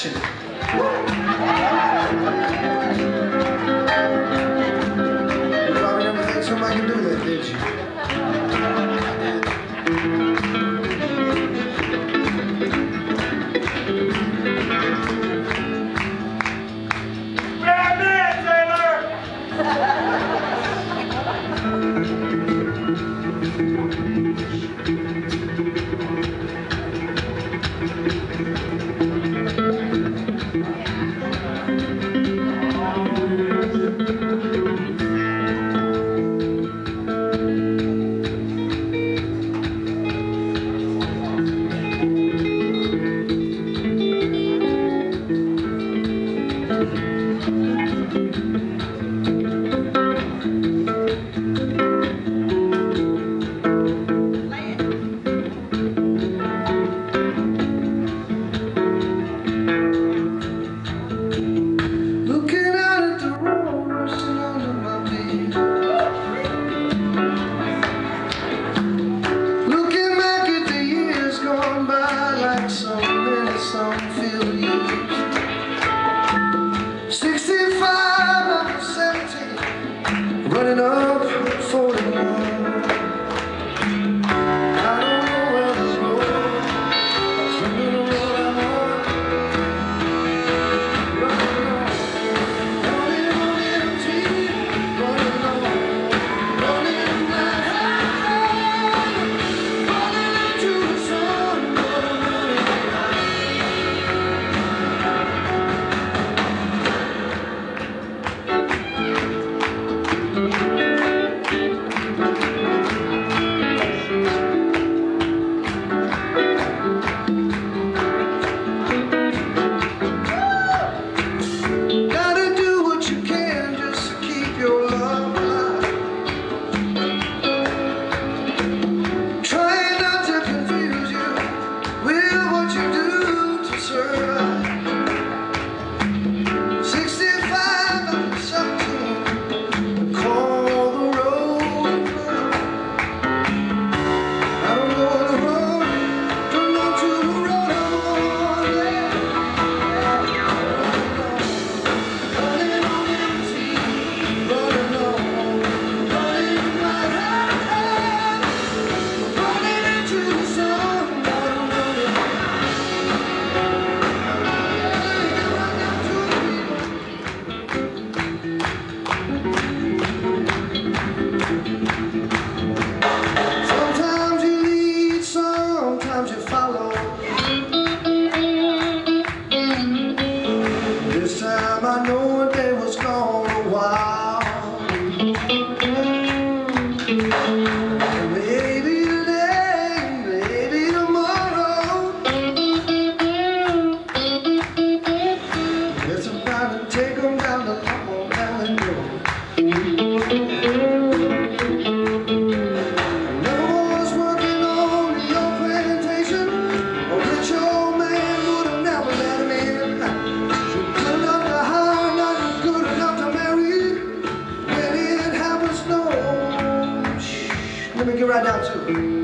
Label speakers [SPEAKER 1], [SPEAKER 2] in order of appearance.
[SPEAKER 1] action. You probably never think somebody can do that, did you? burning right now too.